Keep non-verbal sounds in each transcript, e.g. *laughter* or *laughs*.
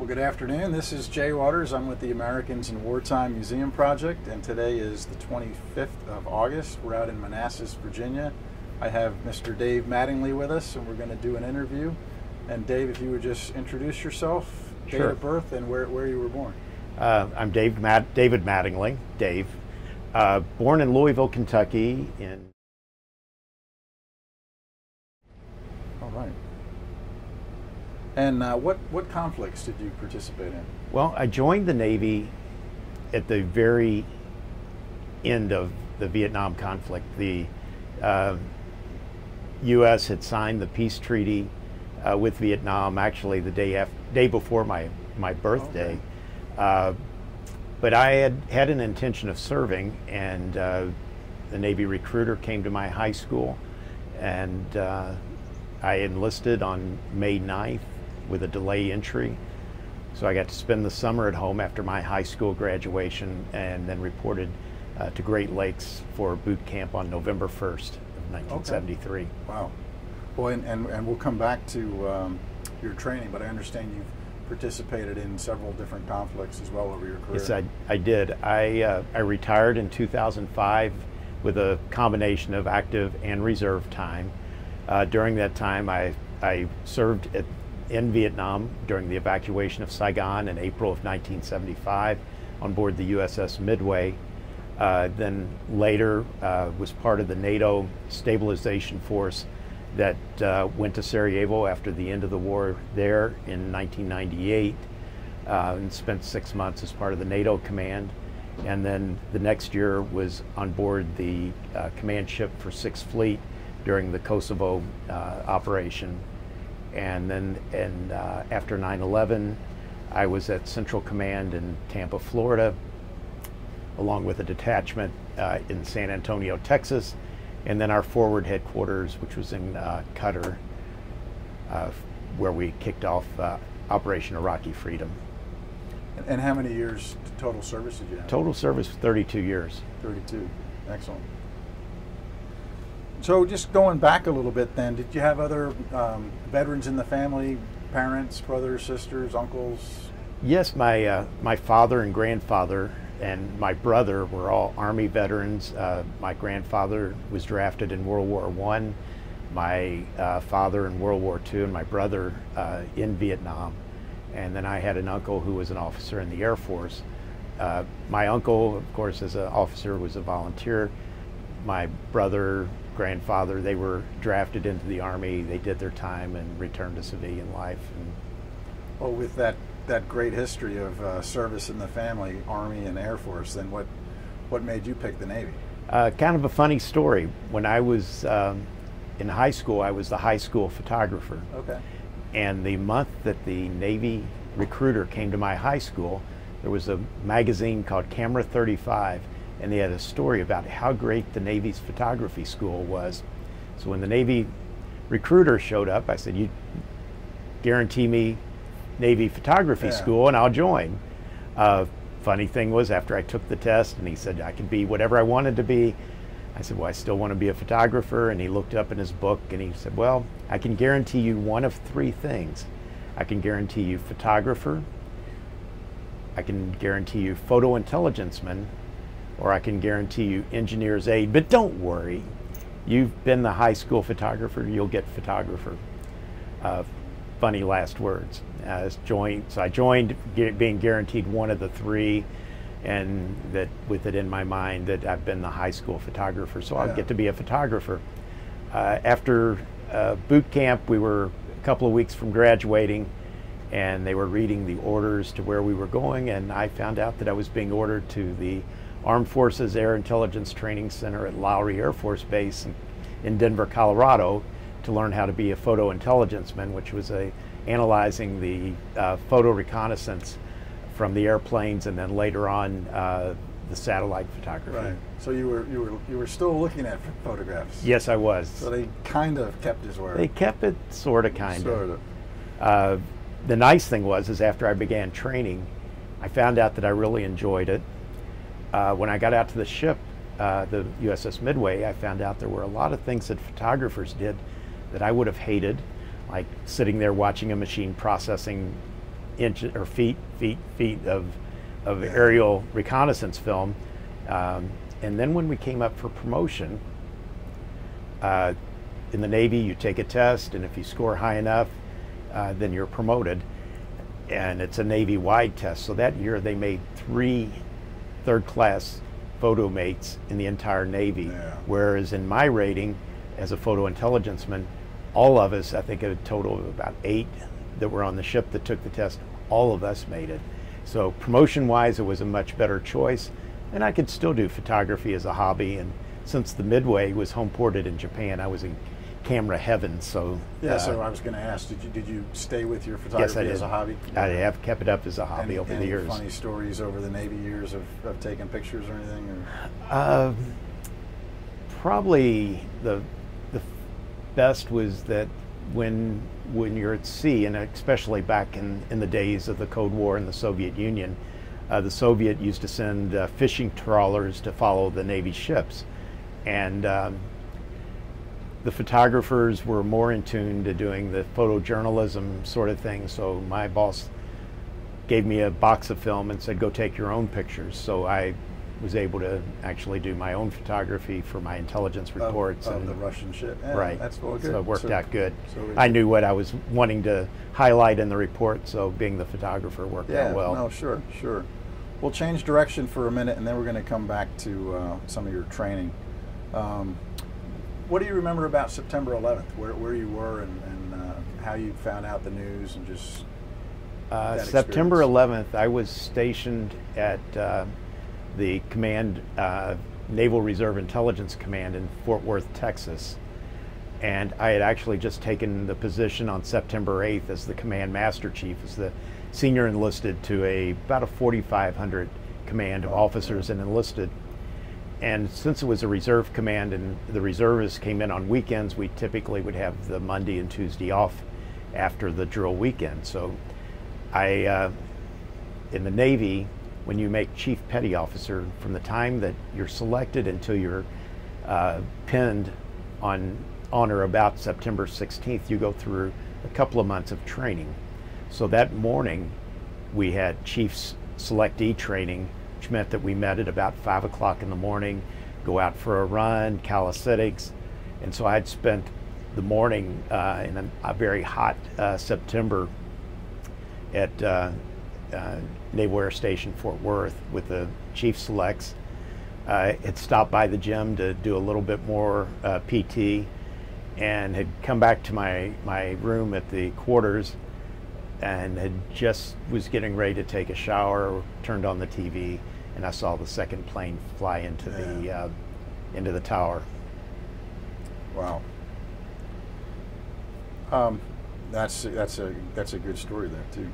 Well, good afternoon. This is Jay Waters. I'm with the Americans in Wartime Museum Project, and today is the 25th of August. We're out in Manassas, Virginia. I have Mr. Dave Mattingly with us, and we're going to do an interview. And Dave, if you would just introduce yourself, date Sure. of birth, and where, where you were born. Uh, I'm Dave Matt, David Mattingly, Dave. Uh, born in Louisville, Kentucky. In All right. And uh, what, what conflicts did you participate in? well, I joined the Navy at the very end of the Vietnam conflict. The uh, U.S. had signed the peace treaty uh, with Vietnam, actually the day af- day before my my birthday. Uh, but I had had an intention of serving, and uh, the Navy recruiter came to my high school, and uh, I enlisted on May 9th with a delay entry. So I got to spend the summer at home after my high school graduation, and then reported uh, to Great Lakes for boot camp on November 1st of 1973. Wow. Well, and, and, and we'll come back to um, your training, but I understand you've participated in several different conflicts as well over your career. Yes, I, I did. I, uh, I retired in 2005 with a combination of active and reserve time. Uh, during that time, I, I served at, in Vietnam during the evacuation of Saigon in April of 1975 on board the USS Midway. Uh, then later uh, was part of the NATO stabilization force that uh, went to Sarajevo after the end of the war there in 1998 uh, and spent six months as part of the NATO command. And then the next year was on board the uh, command ship for Sixth Fleet during the Kosovo uh, operation. And then and, uh, after 9 11, I was at Central Command in Tampa, Florida, along with a detachment uh, in San Antonio, Texas, and then our forward headquarters, which was in uh, Qatar, uh, where we kicked off uh, Operation Iraqi Freedom. And, and how many years total service did you have? Total service 32 years. 32. Excellent. So, just going back a little bit then, did you have other um, veterans in the family, parents, brothers, sisters, uncles? Yes, my uh, my father and grandfather and my brother were all Army veterans. Uh, my grandfather was drafted in World War One, my uh, father in World War Two, and my brother uh, in Vietnam. And then I had an uncle who was an officer in the Air Force. Uh, my uncle, of course, as an officer, was a volunteer. My brother, grandfather, they were drafted into the Army. They did their time and returned to civilian life. And Well, with that, that great history of uh, service in the family, Army and Air Force, then what, what made you pick the Navy? Uh, kind of a funny story. When I was um, in high school, I was the high school photographer. Okay. And the month that the Navy recruiter came to my high school, there was a magazine called Camera 35, and they had a story about how great the Navy's photography school was. So when the Navy recruiter showed up, I said, You guarantee me Navy photography Yeah. school, and I'll join. Uh, funny thing was, after I took the test, and he said I could be whatever I wanted to be, I said, Well, I still want to be a photographer. And he looked up in his book and he said, Well, I can guarantee you one of three things. I can guarantee you photographer, I can guarantee you photo intelligence man, or I can guarantee you engineer's aide. But don't worry, you've been the high school photographer, you'll get photographer. Uh, funny last words. Uh, joined, so I joined being guaranteed one of the three, and that with it in my mind that I've been the high school photographer, so I'll get to be a photographer. Uh, after uh, boot camp, we were a couple of weeks from graduating, and they were reading the orders to where we were going, and I found out that I was being ordered to the Armed Forces Air Intelligence Training Center at Lowry Air Force Base in, in Denver, Colorado, to learn how to be a photo intelligence man, which was a analyzing the uh, photo reconnaissance from the airplanes, and then later on uh, the satellite photography. Right. So you were you were you were still looking at photographs. Yes, I was. So they kind of kept his word. They kept it sort of, kind of. sort of. of. Uh, the nice thing was, is after I began training, I found out that I really enjoyed it. Uh, when I got out to the ship, uh, the USS Midway, I found out there were a lot of things that photographers did that I would have hated, like sitting there watching a machine processing inches or feet, feet, feet of of aerial reconnaissance film. Um, and then when we came up for promotion, uh, in the Navy, you take a test, and if you score high enough, uh, then you're promoted. And it's a Navy wide test. So that year, they made three third class photo mates in the entire Navy. Yeah. Whereas in my rating, as a photo intelligenceman, all of us, I think a total of about eight that were on the ship that took the test, all of us made it. So promotion wise, it was a much better choice. And I could still do photography as a hobby. And since the Midway was home ported in Japan, I was in camera heaven. So Yeah, uh, so I was going to ask, did you did you stay with your photography yes, as a hobby? I have kept it up as a hobby Any, over any the years. funny stories over the Navy years of, of taking pictures or anything? Or? Uh, probably the the best was that when when you're at sea, and especially back in, in the days of the Cold War in the Soviet Union, uh, the Soviet used to send uh, fishing trawlers to follow the Navy ships, and um, the photographers were more in tune to doing the photojournalism sort of thing. So my boss gave me a box of film and said, "Go take your own pictures." So I was able to actually do my own photography for my intelligence reports of, of and the Russian ship. Yeah, right. That's all good. So it worked So- out good. so I knew what I was wanting to highlight in the report, so being the photographer worked Yeah, out well. no, sure, sure. We'll change direction for a minute, and then we're going to come back to uh, some of your training. Um, what do you remember about September 11th? Where, where you were and, and uh, how you found out the news, and just Uh, September 11th, I was stationed at uh, the command, uh, Naval Reserve Intelligence Command in Fort Worth, Texas. And I had actually just taken the position on September 8th as the command master chief, as the senior enlisted to a about a 4,500 command of officers and enlisted. And since it was a reserve command and the reservists came in on weekends, we typically would have the Monday and Tuesday off after the drill weekend. So I, uh, in the Navy, when you make chief petty officer, from the time that you're selected until you're uh, pinned on on or about September 16th, you go through a couple of months of training. So that morning, we had chiefs selectee training, which meant that we met at about five o'clock in the morning, go out for a run, calisthenics, and so I'd spent the morning uh, in a, very hot uh, September at uh, uh, Naval Air Station Fort Worth with the chief selects. Uh, had stopped by the gym to do a little bit more uh, PT and had come back to my, my room at the quarters and had just was getting ready to take a shower, turned on the TV, and I saw the second plane fly into the uh, into the tower. wow. Um, that's that's a that's a good story there too.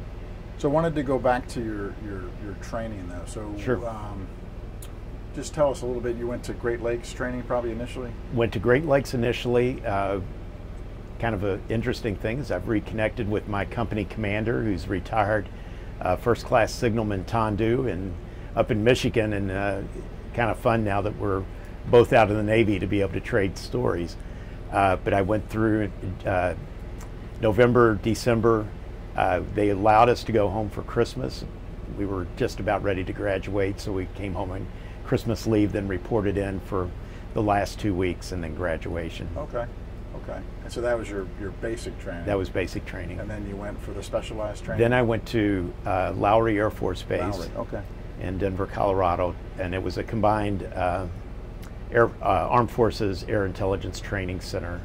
So I wanted to go back to your your, your training though. So Sure. um, just tell us a little bit. You went to Great Lakes training probably initially. Went to Great Lakes initially. Uh, kind of an interesting thing is I've reconnected with my company commander, who's retired uh, first class signalman Tondu, and up in Michigan, and uh, kind of fun now that we're both out of the Navy to be able to trade stories. Uh, but I went through uh, November, December. Uh, they allowed us to go home for Christmas. We were just about ready to graduate, so we came home on Christmas leave, then reported in for the last two weeks, and then graduation. Okay. Okay. And so that was your your basic training. That was basic training. And then you went for the specialized training. Then I went to uh, Lowry Air Force Base Lowry. Okay. in Denver, Colorado, and it was a combined uh, Air, uh, Armed Forces Air Intelligence Training Center.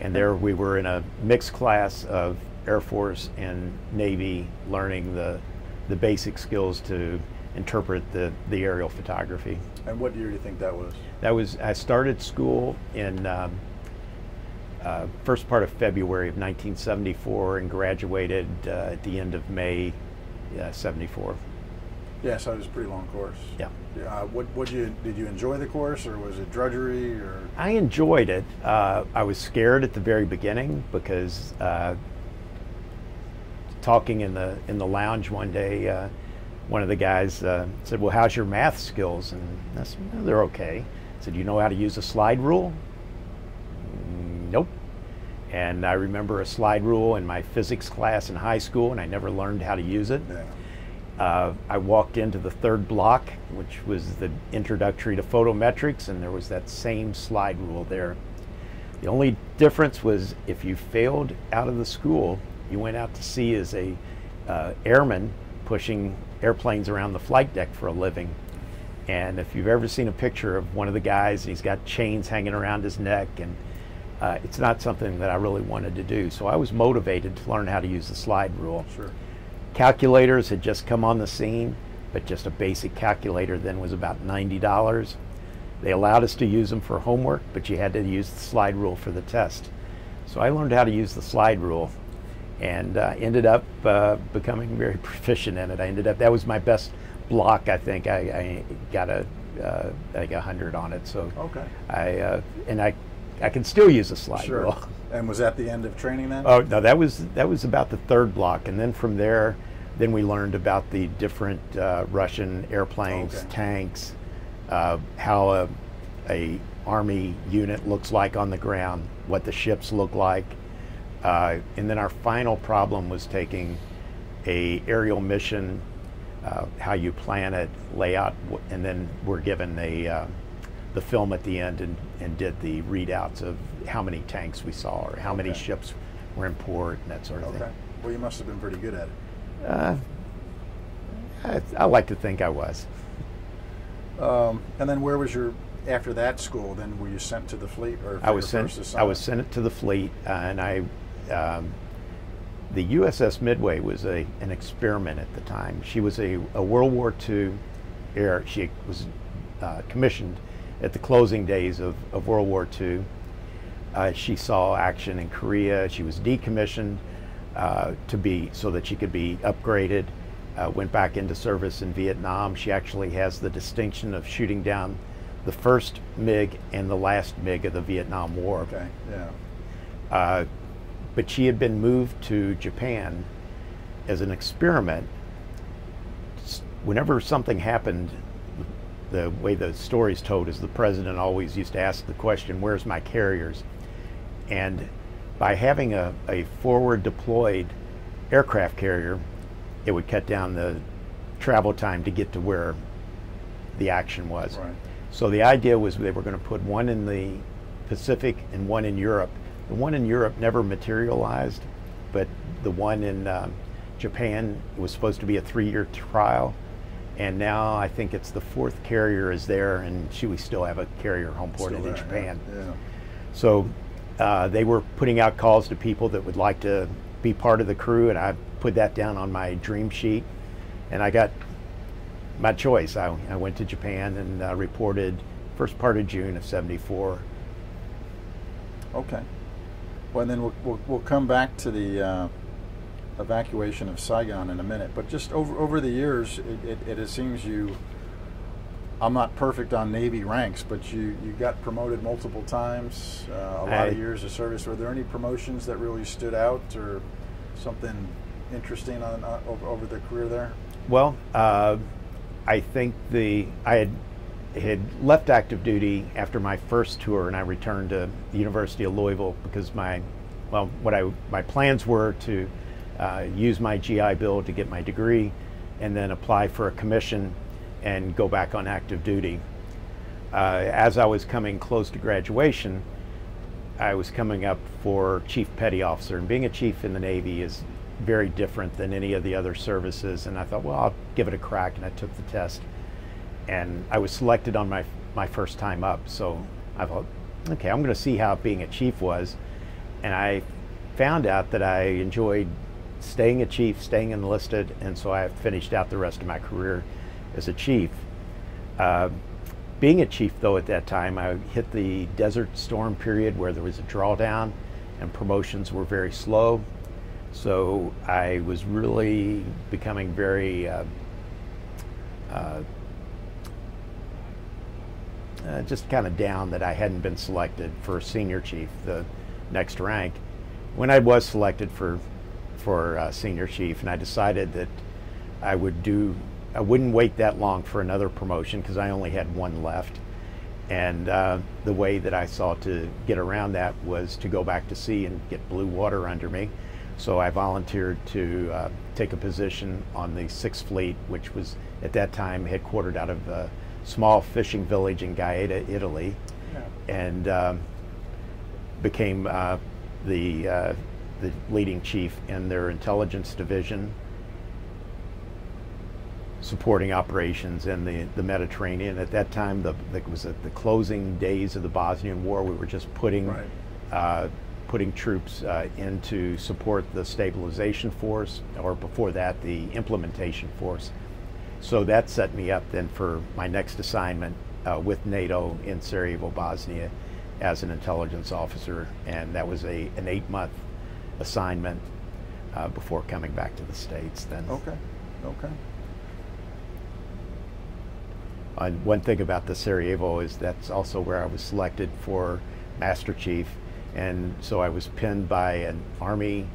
And there we were in a mixed class of Air Force and Navy, learning the the basic skills to interpret the, the aerial photography. And what year do you think that was? That was I started school in um, uh, first part of February of 1974 and graduated uh, at the end of May uh, 74. Yeah, so it was a pretty long course. Yeah. Uh, what what you did you enjoy the course or was it drudgery or? I enjoyed it. Uh, I was scared at the very beginning because uh, talking in the in the lounge one day, uh, one of the guys uh, said, "Well, how's your math skills?" And I said, "Well, "They're okay." I said, "You know how to use a slide rule?" "Mm, Nope. And I remember a slide rule in my physics class in high school, and I never learned how to use it. Yeah. Uh, I walked into the third block, which was the introductory to photometrics, and there was that same slide rule there. The only difference was if you failed out of the school, you went out to sea as a uh, airman pushing airplanes around the flight deck for a living. And if you've ever seen a picture of one of the guys, he's got chains hanging around his neck, and uh, it's not something that I really wanted to do. So I was motivated to learn how to use the slide rule. Sure. Calculators had just come on the scene, but just a basic calculator then was about $90. They allowed us to use them for homework, but you had to use the slide rule for the test. So I learned how to use the slide rule and uh, ended up uh, becoming very *laughs* proficient in it. I ended up, that was my best block, I think. I, I got a, uh, like a 100 on it. So Okay. I, uh, and I, I can still use a slide Sure. rule. And was that the end of training then? Oh no, that was that was about the third block, and then from there, then we learned about the different uh, Russian airplanes, Okay. tanks, uh, how a, a army unit looks like on the ground, what the ships look like, uh, and then our final problem was taking a aerial mission, uh, how you plan it, layout, and then we're given a uh, the film at the end and, and did the readouts of how many tanks we saw or how many Okay. ships were in port and that sort of Okay. thing. Well, you must have been pretty good at it. Uh, I, I like to think I was. Um, and then where was your after that school? Then were you sent to the fleet or? I was sent. I was sent to the fleet, uh, and I. Um, the USS Midway was a an experiment at the time. She was a, a World War II air. She was uh, commissioned at the closing days of, of World War II. Uh, she saw action in Korea. She was decommissioned uh, to be so that she could be upgraded. Uh, went back into service in Vietnam. She actually has the distinction of shooting down the first MiG and the last MiG of the Vietnam War. Okay. Yeah. Uh, but she had been moved to Japan as an experiment. Whenever something happened, the way the story's told is the president always used to ask the question, Where's my carriers? And by having a, a forward deployed aircraft carrier, it would cut down the travel time to get to where the action was. Right. So the idea was they were going to put one in the Pacific and one in Europe. The one in Europe never materialized, but the one in um, Japan was supposed to be a three-year trial, and now I think it's the fourth carrier is there, and she we still have a carrier home ported Still in Japan. Yeah. yeah. So uh, they were putting out calls to people that would like to be part of the crew, and I put that down on my dream sheet, and I got my choice. I, I went to Japan and uh, reported first part of June of '74. Okay. Well, and then we'll, we'll, we'll come back to the uh, evacuation of Saigon in a minute. But just over over the years, it, it, it seems you. I'm not perfect on Navy ranks, but you, you got promoted multiple times, uh, a lot I- of years of service. Were there any promotions that really stood out or something interesting on, uh, over, over the career there? Well, uh, I think the I had had left active duty after my first tour, and I returned to the University of Louisville because my well, what I my plans were to uh, use my GI Bill to get my degree, and then apply for a commission and go back on active duty. Uh, as I was coming close to graduation, I was coming up for chief petty officer, and being a chief in the Navy is very different than any of the other services. And I thought, well, I'll give it a crack, and I took the test, and I was selected on my my first time up. So I thought, okay, I'm going to see how being a chief was, and I found out that I enjoyed staying a chief, staying enlisted, and so I finished out the rest of my career as a chief. Uh, being a chief, though, at that time, I hit the Desert Storm period where there was a drawdown and promotions were very slow. So I was really becoming very uh, uh, uh, just kind of down that I hadn't been selected for senior chief, the next rank. When I was selected for for uh, senior chief, and I decided that I would do, I wouldn't wait that long for another promotion because I only had one left, And uh, the way that I saw to get around that was to go back to sea and get blue water under me. So I volunteered to uh, take a position on the Sixth Fleet, which was at that time headquartered out of a small fishing village in Gaeta, Italy, Yeah. and um, became uh, the uh, the leading chief in their intelligence division, supporting operations in the, the Mediterranean. At that time, the, the it was at the closing days of the Bosnian War. We were just putting Right. uh, putting troops uh, in to support the stabilization force, or before that, the implementation force. So that set me up then for my next assignment uh, with NATO in Sarajevo, Bosnia, as an intelligence officer, and that was a an eight month assignment uh, before coming back to the states. Then, Okay. Okay. And one thing about the Sarajevo is that's also where I was selected for Master Chief, and so I was pinned by an Army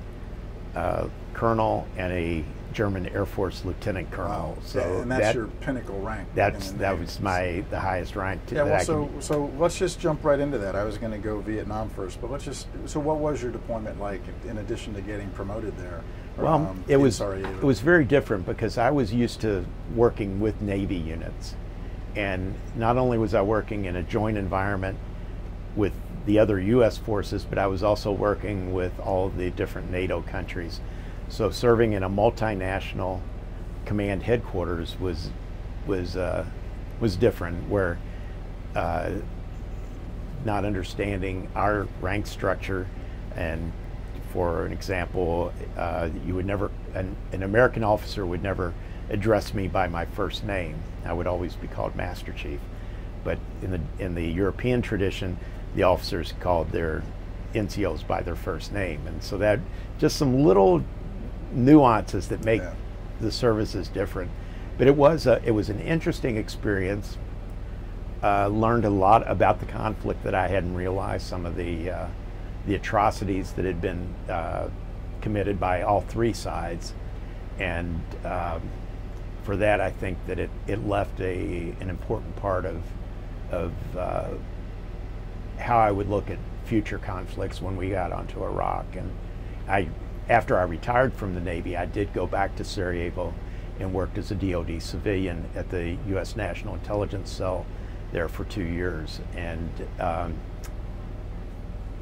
uh, colonel and a German Air Force lieutenant colonel. Wow. So and that's that, your pinnacle rank. that's that Navy. was my the highest rank. To, Yeah, well, so could- so let's just jump right into that. I was going to go Vietnam first, but let's just. So, what was your deployment like in addition to getting promoted there? Well, um, it was it was very different because I was used to working with Navy units, and not only was I working in a joint environment with the other U.S. forces, but I was also working with all the different NATO countries. So serving in a multinational command headquarters was was uh, was different, where uh, not understanding our rank structure and for an example uh, you would never an, an american officer would never address me by my first name. I would always be called master chief. But in the in the european tradition the officers called their ncos by their first name. And so that just some little nuances that make Yeah. the services different but it was a, it was an interesting experience uh, learned a lot about the conflict that I hadn't realized. Some of the uh, the atrocities that had been uh, committed by all three sides, and um, for that, I think that it, it left a an important part of of uh, how I would look at future conflicts when we got onto Iraq. And I, after I retired from the Navy, I did go back to Sarajevo and worked as a DoD civilian at the U.S. National Intelligence Cell there for two years. And um,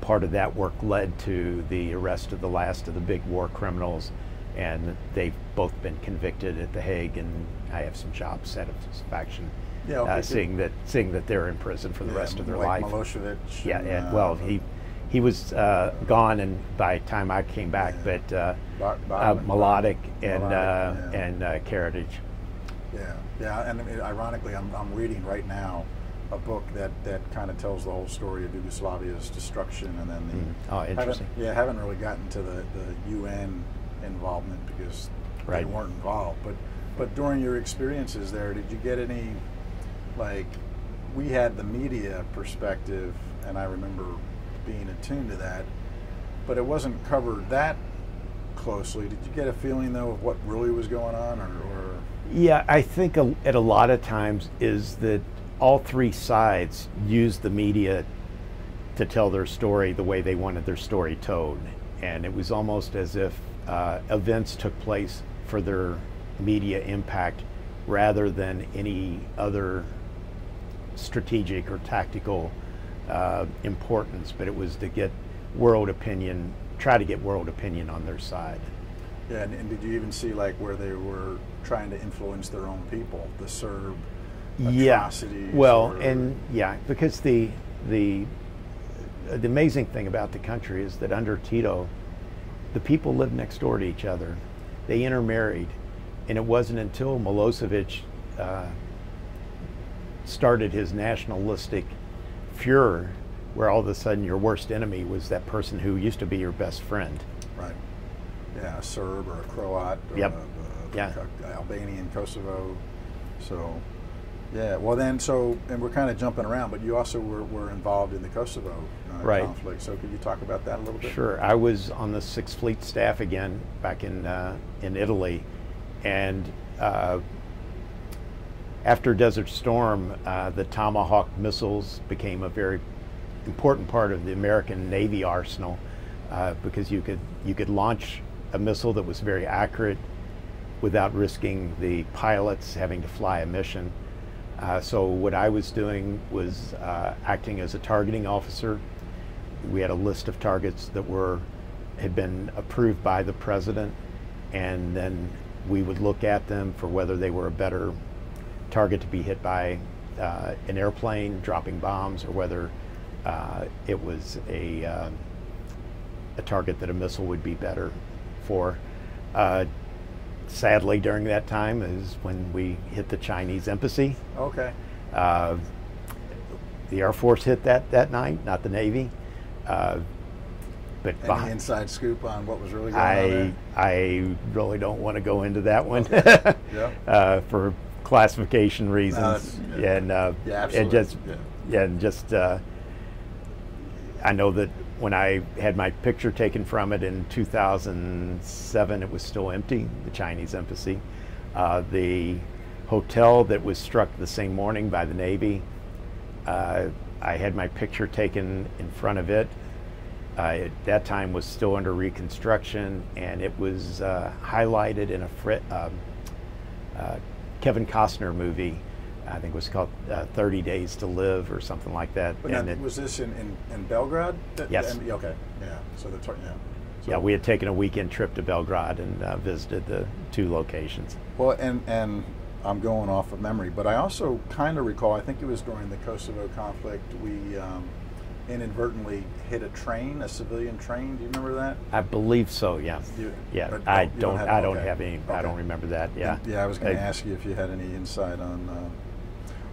part of that work led to the arrest of the last of the big war criminals. And they've both been convicted at The Hague, and I have some job satisfaction Yeah, okay, uh, seeing that seeing that they're in prison for the Yeah, rest of their like life. Milosevic. Yeah, and, uh, well, he he was uh, gone, and by the time I came back, Yeah. but uh, Bar- uh, Mladic and uh, Mladic, yeah. and uh, Karadzic. Yeah, yeah, and I mean, ironically, I'm, I'm reading right now a book that, that kind of tells the whole story of Yugoslavia's destruction, and then the Mm. Oh, haven't- interesting. yeah, haven't really gotten to the, the UN involvement because Right. they weren't involved. But but during your experiences there, did you get any like we had the media perspective, and I remember being attuned to that, but it wasn't covered that closely. Did you get a feeling though of what really was going on, or, or Yeah, I think a, at a lot of times is that all three sides use the media to tell their story the way they wanted their story told, and it was almost as if uh, events took place for their media impact rather than any other strategic or tactical uh, importance, but it was to get world opinion, try to get world opinion on their side. Yeah, and, and did you even see like where they were trying to influence their own people, the Serb atrocities? Well, or- and yeah, because the the the amazing thing about the country is that under Tito, the people lived next door to each other. They intermarried, and it wasn't until Milosevic uh, started his nationalistic furor, where all of a sudden your worst enemy was that person who used to be your best friend. right, yeah, a Serb or a Croat, or Yep. a, a- Yeah. Albanian, Kosovo. So, yeah, well then, so and we're kind of jumping around, but you also were, were involved in the Kosovo uh, Right. conflict. So, could you talk about that a little bit? Sure. I was on the Sixth Fleet staff again back in uh, in Italy, and uh, after Desert Storm, uh, the Tomahawk missiles became a very important part of the American Navy arsenal uh, because you could you could launch a missile that was very accurate without risking the pilots having to fly a mission. Uh, so what I was doing was uh, acting as a targeting officer. We had a list of targets that were had been approved by the president, and then we would look at them for whether they were a better target to be hit by uh, an airplane dropping bombs or whether uh, it was a, uh, a target that a missile would be better for. Uh, sadly, during that time is when we hit the Chinese embassy. Okay. Uh, the Air Force hit that that night, not the Navy. Uh, but Any behind- inside scoop on what was really going on I there? I really don't want to go into that one *laughs* Yeah. uh, for classification reasons, yeah. and uh, Yeah, and just Yeah. and just uh, I know that when I had my picture taken from it in 2007, it was still empty, the Chinese embassy. Uh, the hotel that was struck the same morning by the Navy, uh, I had my picture taken in front of it. Uh, at that time was still under reconstruction, and it was uh, highlighted in a fri- um, uh, Kevin Costner movie. I think it was called uh, 30 Days to Live or something like that. But now, it- was this in, in, in Belgrade? That- Yes. and- okay. Yeah. So the yeah. So, yeah, we had taken a weekend trip to Belgrade and uh, visited the two locations. Well, and and I'm going off of memory, but I also kind of recall. I think it was during the Kosovo conflict. We um, inadvertently hit a train, a civilian train. Do you remember that? I believe so. Yeah. You- yeah. I you don't. have- I don't okay. have any. I don't remember that. Yeah. Yeah, I was going to ask you if you had any insight on. Uh,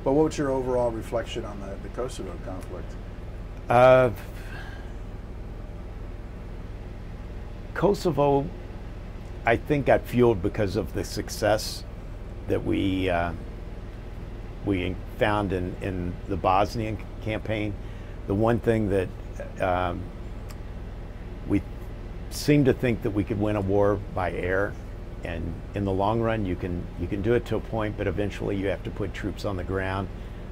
but what was your overall reflection on the, the Kosovo conflict? Uh, Kosovo, I think, got fueled because of the success that we uh, we found in, in the Bosnian campaign. The one thing that um, we seem to think that we could win a war by air, and in the long run, you can you can do it to a point, but eventually you have to put troops on the ground.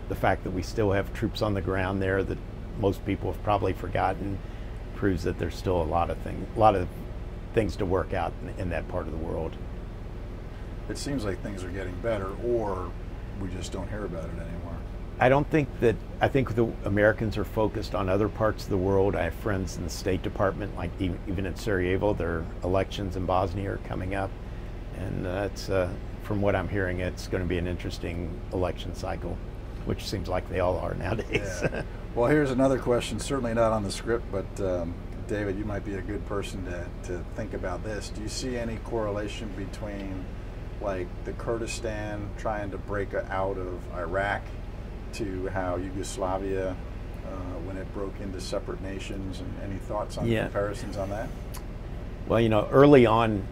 The fact that we still have troops on the ground there that most people have probably forgotten proves that there's still a lot of things, a lot of things to work out in, in that part of the world. It seems like things are getting better, or we just don't hear about it anymore. I don't think that I think the Americans are focused on other parts of the world. I have friends in the State Department, like even, even in Sarajevo, their elections in Bosnia are coming up, and that's uh, from what I'm hearing, it's going to be an interesting election cycle, which seems like they all are nowadays. Yeah. *laughs* well, here's another question. Certainly not on the script, but um, David, you might be a good person to, to think about this. Do you see any correlation between, like, the Kurdistan trying to break out of Iraq to how Yugoslavia, uh, when it broke into separate nations, and any thoughts on Yeah. comparisons on that? Well, you know, early on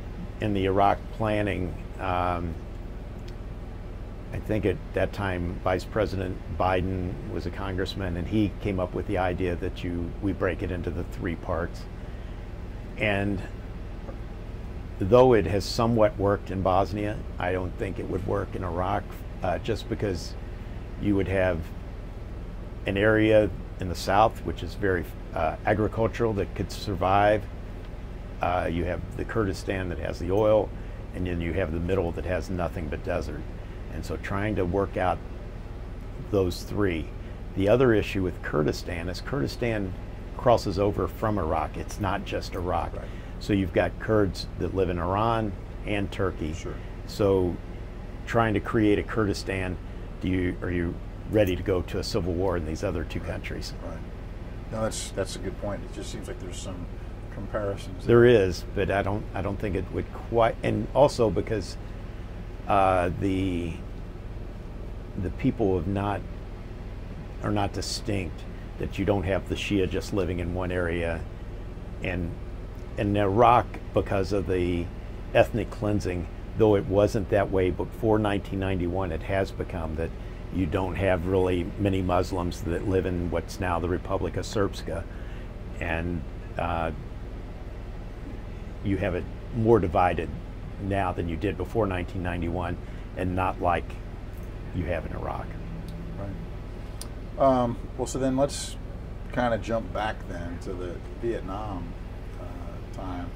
in the Iraq planning, um, I think at that time Vice President Biden was a congressman, and he came up with the idea that you we break it into the three parts. And though it has somewhat worked in Bosnia, I don't think it would work in Iraq, uh, just because you would have an area in the south which is very uh, agricultural that could survive. Uh, you have the Kurdistan that has the oil, and then you have the middle that has nothing but desert. And so trying to work out those three. The other issue with Kurdistan is Kurdistan crosses over from Iraq. It's not just Iraq. Right. So you've got Kurds that live in Iran and Turkey. Sure. So trying to create a Kurdistan, do you are you ready to go to a civil war in these other two countries? Right. No, that's that's a good point. It just seems like there's some comparisons. There is, but I don't. I don't think it would quite. And also because uh, the the people have not are not distinct. That you don't have the Shia just living in one area, and in Iraq because of the ethnic cleansing. Though it wasn't that way before 1991, it has become that you don't have really many Muslims that live in what's now the Republic of Srpska, and uh, you have it more divided now than you did before 1991, and not like you have in Iraq. Right. Um, well, so then let's kind of jump back then to the Vietnam uh, time.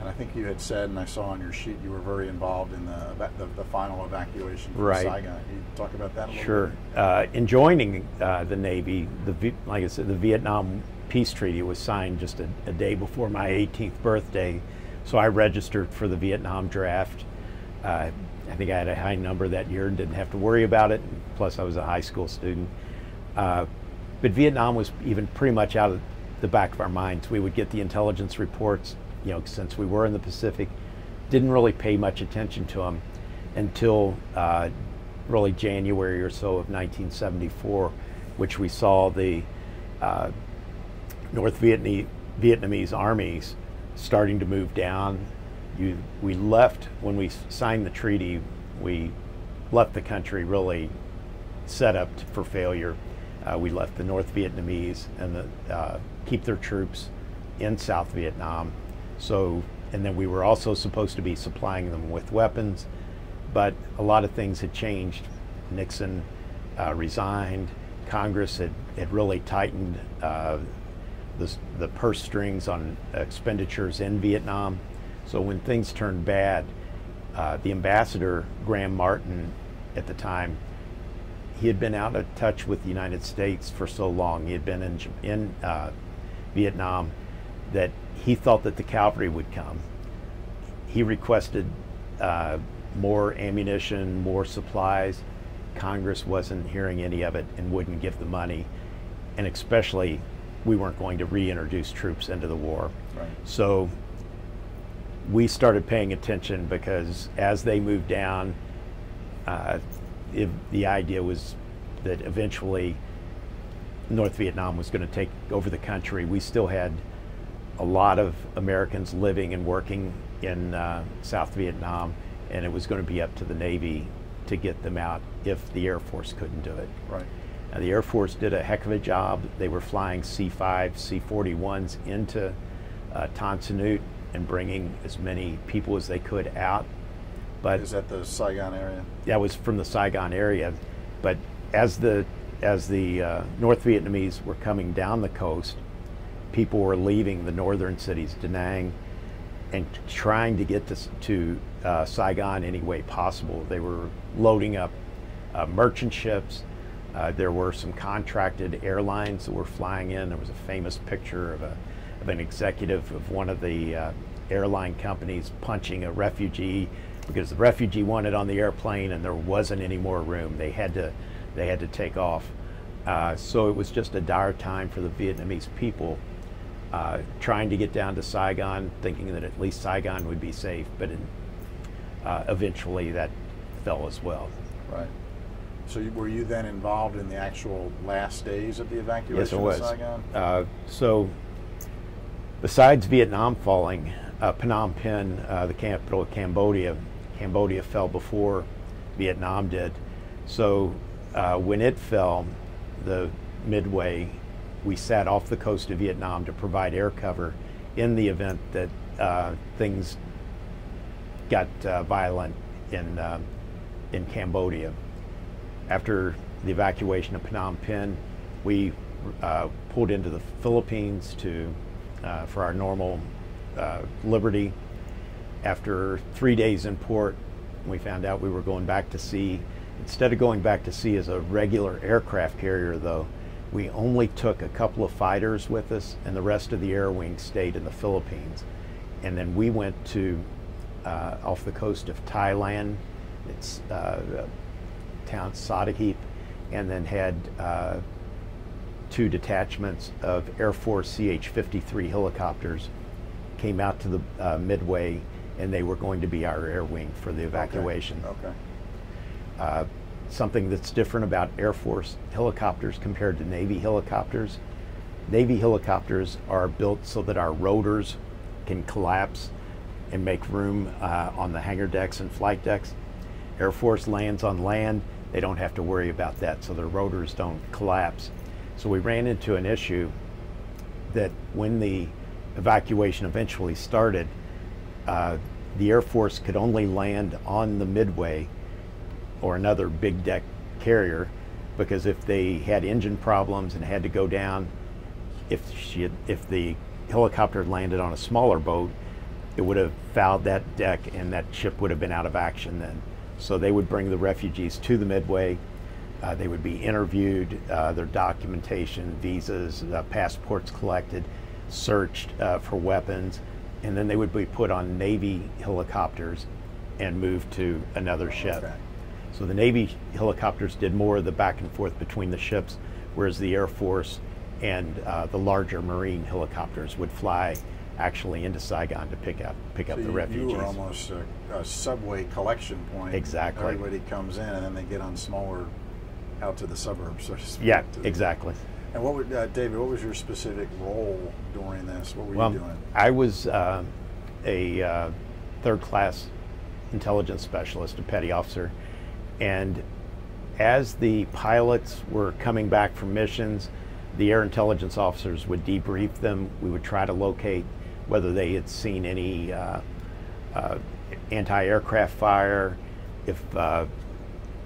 And I think you had said, and I saw on your sheet, you were very involved in the the, the final evacuation from right. Saigon. Can you talk about that a little sure. bit? Uh, in joining uh, the Navy, the like I said, the Vietnam Peace Treaty was signed just a, a, day before my 18th birthday, so I registered for the Vietnam draft. Uh, I think I had a high number that year and didn't have to worry about it. Plus, I was a high school student. Uh, but Vietnam was even pretty much out of the back of our minds. We would get the intelligence reports, you know, since we were in the Pacific, didn't really pay much attention to them until uh, really January or so of 1974, which we saw the uh, North Vietnamese, armies starting to move down. You, we left when we signed the treaty. We left the country really set up for failure. Uh, we left the North Vietnamese and the, uh, keep their troops in South Vietnam. So, and then we were also supposed to be supplying them with weapons, but a lot of things had changed. Nixon uh, resigned. Congress had, had really tightened uh, the, the purse strings on expenditures in Vietnam. So when things turned bad, uh, the ambassador, Graham Martin, at the time, he had been out of touch with the United States for so long. He had been in, in uh, Vietnam that he thought that the cavalry would come. He requested uh, more ammunition, more supplies. Congress wasn't hearing any of it and wouldn't give the money. And especially, we weren't going to reintroduce troops into the war. Right. So we started paying attention because as they moved down, uh, it, the idea was that eventually North Vietnam was going to take over the country. We still had a lot of Americans living and working in uh, South Vietnam, and it was going to be up to the Navy to get them out if the Air Force couldn't do it. Right. Now, the Air Force did a heck of a job. They were flying C-5, C-41s into uh, Tan Son Nhut and bringing as many people as they could out. But Is that the Saigon area? that was from the Saigon area. But as the as the uh, North Vietnamese were coming down the coast, people were leaving the northern cities, Da Nang, and trying to get to, to uh, Saigon any way possible. They were loading up uh, merchant ships. Uh, there were some contracted airlines that were flying in. There was a famous picture of, a, of an executive of one of the uh, airline companies punching a refugee because the refugee wanted on the airplane and there wasn't any more room. They had to, they had to take off. Uh, so it was just a dire time for the Vietnamese people uh, trying to get down to Saigon, thinking that at least Saigon would be safe, but in, uh, eventually that fell as well. Right. So you, were you then involved in the actual last days of the evacuation Yes, it was. of Saigon? Uh, so, besides Vietnam falling, uh, Phnom Penh, uh, the capital of Cambodia, Cambodia fell before Vietnam did. So, uh, when it fell, the Midway, we sat off the coast of Vietnam to provide air cover in the event that uh, things got uh, violent in uh, in Cambodia. After the evacuation of Phnom Penh, we uh, pulled into the Philippines to uh, for our normal uh, liberty. After three days in port, we found out we were going back to sea. Instead of going back to sea as a regular aircraft carrier, though, we only took a couple of fighters with us, and the rest of the air wing stayed in the Philippines. And then we went to uh, off the coast of Thailand. It's uh, town Sattahip, and then had uh, two detachments of Air Force CH-53 helicopters came out to the uh, Midway, and they were going to be our air wing for the evacuation. Okay. Uh, something that's different about Air Force helicopters compared to Navy helicopters. Navy helicopters are built so that our rotors can collapse and make room uh, on the hangar decks and flight decks. Air Force lands on land, they don't have to worry about that, so their rotors don't collapse. So we ran into an issue that when the evacuation eventually started, uh, the Air Force could only land on the Midway or another big deck carrier because if they had engine problems and had to go down, if she had, if the helicopter landed on a smaller boat, it would have fouled that deck and that ship would have been out of action then. So they would bring the refugees to the Midway. Uh, they would be interviewed, uh, their documentation, visas, uh, passports collected, searched uh, for weapons, and then they would be put on Navy helicopters and moved to another ship. Okay. So the Navy helicopters did more of the back and forth between the ships, whereas the Air Force and uh, the larger Marine helicopters would fly actually into Saigon to pick up pick up the you, refugees. you were almost a, a subway collection point. Exactly. Everybody comes in and then they get on smaller, out to the suburbs, so to speak. yeah, exactly. And what would uh, David? What was your specific role during this? What were Well, you doing? I was uh, a uh, third class intelligence specialist, a petty officer, and as the pilots were coming back from missions, the air intelligence officers would debrief them. We would try to locate whether they had seen any uh, uh, anti-aircraft fire, if uh,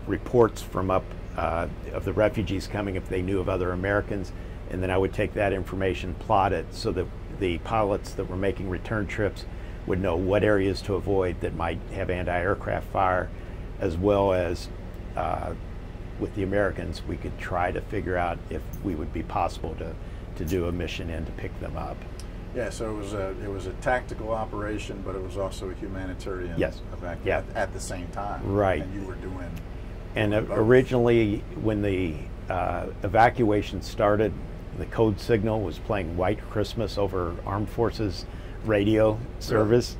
reports from up uh, of the refugees coming, if they knew of other Americans, and then I would take that information, plot it, so that the pilots that were making return trips would know what areas to avoid that might have anti-aircraft fire, as well as uh, with the Americans, we could try to figure out if we would be possible to, to do a mission in to pick them up. Yeah, so it was a it was a tactical operation, but it was also a humanitarian Yes. evac- Yeah. at, at the same time. Right. And you were doing. And Both. originally, when the uh, evacuation started, the code signal was playing White Christmas over Armed Forces radio service.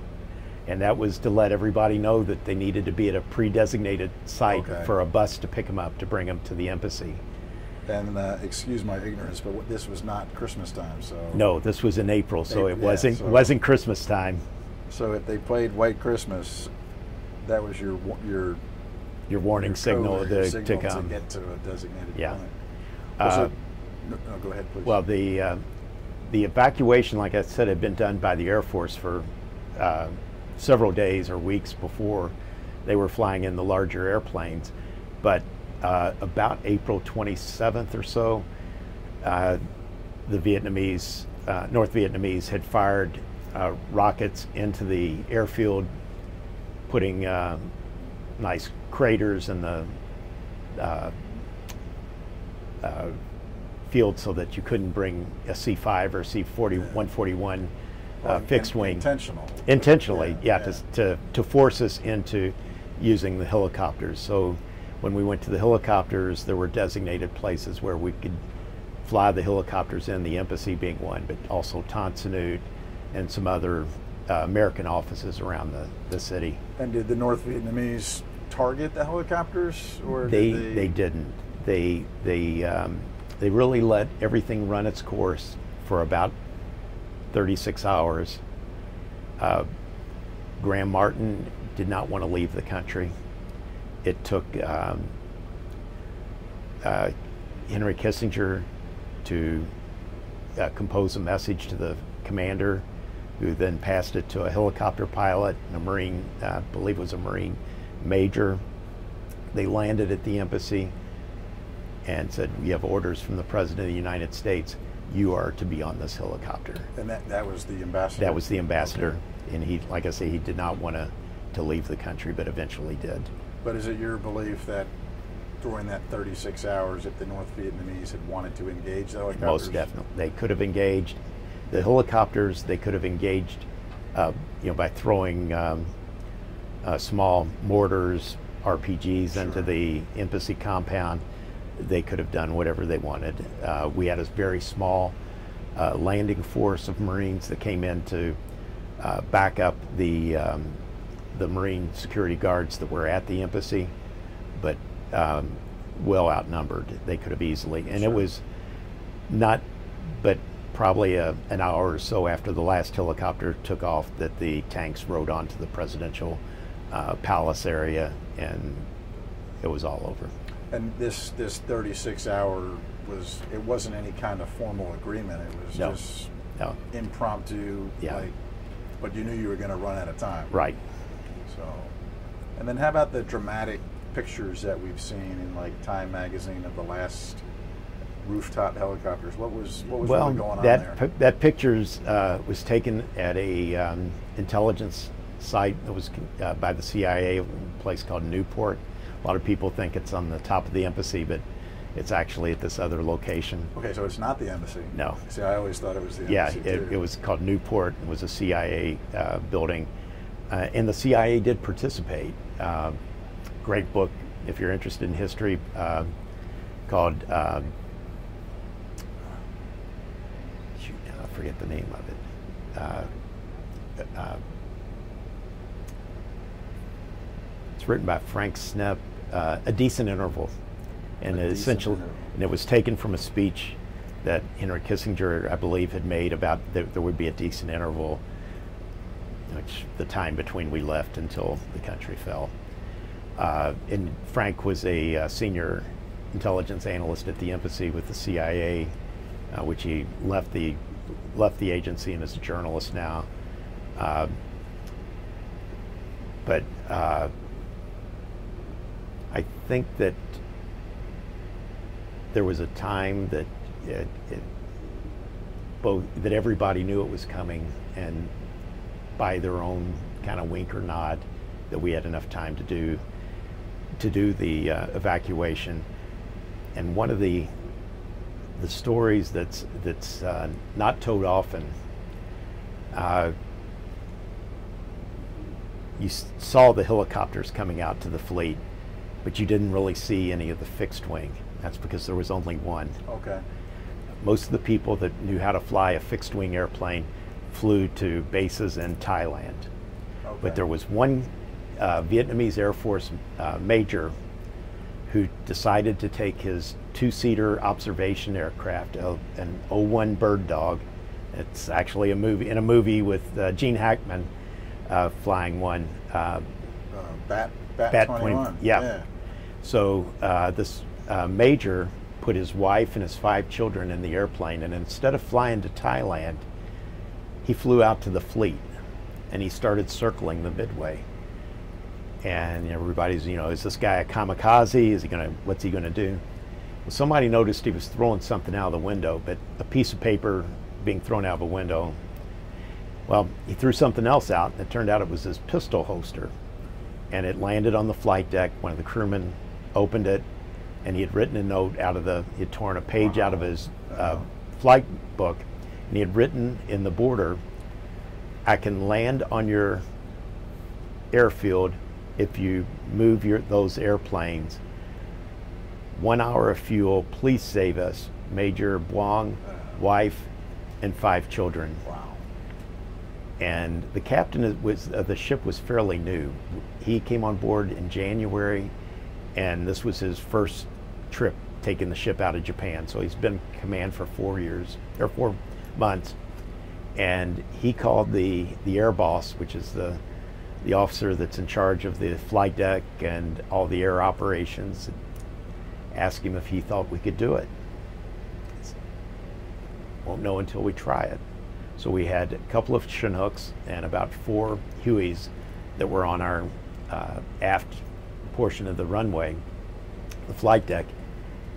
And that was to let everybody know that they needed to be at a pre designated site Okay. for a bus to pick them up to bring them to the embassy. And uh, excuse my ignorance, but this was not Christmas time, so. No, this was in April, so April, it wasn't, so- wasn't Christmas time. So if they played White Christmas, that was your your Your warning your signal, code or your to, signal to come. get to a designated Yeah. point. Uh, it- no, no, go ahead, please. Well, the uh, the evacuation, like I said, had been done by the Air Force for uh, several days or weeks before they were flying in the larger airplanes. But uh, about April 27th or so, uh, the Vietnamese, uh, North Vietnamese, had fired uh, rockets into the airfield, putting uh, nice craters in the uh, field so that you couldn't bring a C5 or C40 141 Well, uh, fixed in- wing Intentional. intentionally, yeah, Yeah, To, to to force us into using the helicopters. So when we went to the helicopters, there were designated places where we could fly the helicopters in, the embassy being one, but also Nhut and some other uh, American offices around the, the city. And did the North Vietnamese target the helicopters, or They did they didn't. They they um, they really let everything run its course for about 36 hours. Uh, Graham Martin did not want to leave the country. It took um, uh, Henry Kissinger to uh, compose a message to the commander, who then passed it to a helicopter pilot a Marine, I believe it was a Marine major. They landed at the embassy and said, "We have orders from the President of the United States. You are to be on this helicopter." And that, that was the ambassador. That was the ambassador, and he, like I say, he did not want to to leave the country, but eventually did. But is it your belief that during that 36 hours, if the North Vietnamese had wanted to engage the helicopters, Most definitely, they could have engaged the helicopters. They could have engaged, uh, you know, by throwing um, uh, small mortars, RPGs into the embassy compound. They could have done whatever they wanted. Uh, we had a very small uh, landing force of Marines that came in to uh, back up the um, the Marine security guards that were at the embassy, but um, well outnumbered. They could have easily, and Sure. it was not, but probably a, an hour or so after the last helicopter took off that the tanks rode onto the presidential uh, palace area, and it was all over. And this this 36 hour was it wasn't any kind of formal agreement. It was No. just No, impromptu. Yeah. Like, but you knew you were going to run out of time. right. So, and then how about the dramatic pictures that we've seen in like Time magazine of the last rooftop helicopters. What was what was well, really going on that there? that pictures uh, was taken at a um, intelligence site that was uh, by the CIA, a place called Newport. A lot of people think it's on the top of the embassy, but it's actually at this other location. okay, so it's not the embassy. No. See, I always thought it was the Yeah, embassy. it, too. it was called Newport. It was a CIA uh, building, uh, and the CIA did participate. Uh, great book if you're interested in history, uh, called um, shoot, I forget the name of it. Uh, uh, it's written by Frank Snepp, uh, A Decent Interval, and essentially, Interval. and it was taken from a speech that Henry Kissinger, I believe, had made about that there would be a decent interval, which the time between we left until the country fell. Uh, and Frank was a uh, senior intelligence analyst at the embassy with the CIA, uh, which he left the left the agency and is a journalist now. Uh, but uh, I think that there was a time that it, it both that everybody knew it was coming, and by their own kind of wink or nod, that we had enough time to do to do the uh, evacuation. And one of the the stories that's that's uh, not told often. Uh, you saw the helicopters coming out to the fleet, but you didn't really see any of the fixed wing. That's because there was only one. okay. Most of the people that knew how to fly a fixed wing airplane flew to bases in Thailand. Okay. But there was one uh, Vietnamese Air Force uh, major who decided to take his two-seater observation aircraft, uh, an O-1 Bird Dog. It's actually a movie in a movie with uh, Gene Hackman uh, flying one. Uh, uh, Bat Bat, Bat 21. 20 yeah. So uh, this uh, major put his wife and his five children in the airplane, and instead of flying to Thailand, he flew out to the fleet, and he started circling the Midway. And everybody's, you know, is this guy a kamikaze? Is he gonna? What's he gonna do? Well, somebody noticed he was throwing something out of the window, but a piece of paper being thrown out of a window. Well, he threw something else out, and it turned out it was his pistol holster and it landed on the flight deck. One of the crewmen opened it, and he had written a note out of the. He had torn a page out of his uh, Wow. flight book, and he had written in the border, "I can land on your airfield if you move your those airplanes. One hour of fuel. Please save us, Major Buang, wife, and five children." Wow. and the captain was of the ship was fairly new. He came on board in January, and this was his first trip taking the ship out of Japan. So he's been in command for four years or four months, and he called the the air boss, which is the the officer that's in charge of the flight deck and all the air operations, and asked him if he thought we could do it. Won't know until we try it. So we had a couple of Chinooks and about four Hueys that were on our uh, aft portion of the runway, the flight deck,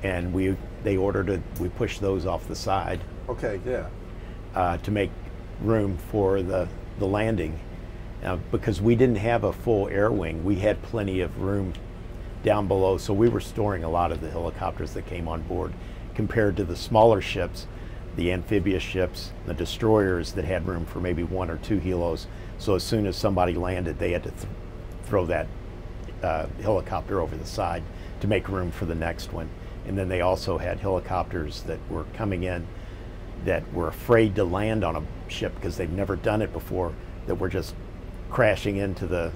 and we they ordered it. We pushed those off the side Okay. Yeah. uh, to make room for the the landing, uh, because we didn't have a full air wing. We had plenty of room down below, so we were storing a lot of the helicopters that came on board, compared to the smaller ships, the amphibious ships, the destroyers that had room for maybe one or two helos. So as soon as somebody landed, they had to th- throw that uh, helicopter over the side to make room for the next one. And then they also had helicopters that were coming in that were afraid to land on a ship because they've never done it before, that were just crashing into the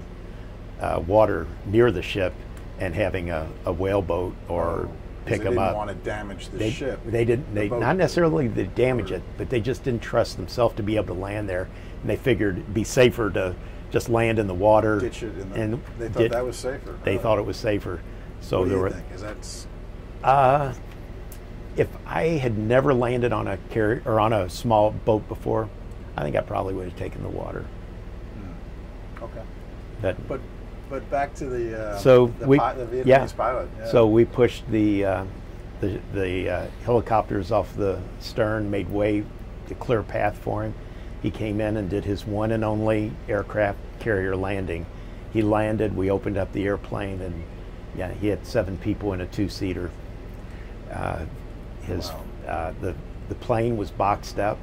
uh, water near the ship and having a, a whaleboat or 'Cause pick them up. they didn't want to damage the they, ship. they didn't. They boat. not necessarily to damage it, but they just didn't trust themselves to be able to land there, and they figured it'd be safer to just land in the water. Ditch it in the, and they thought that was safer. They Uh, thought it was safer. So what do there you were. think? Is that's Uh, if I had never landed on a carrier or on a small boat before, I think I probably would have taken the water. okay? But But But back to the uh, So the, we- the Vietnamese yeah. pilot. Yeah. So we pushed the uh, the, the uh, helicopters off the stern, made way to clear path for him. He came in and did his one and only aircraft carrier landing. He landed. We opened up the airplane, and yeah, he had seven people in a two-seater. Uh, his Wow. uh, the the plane was boxed up.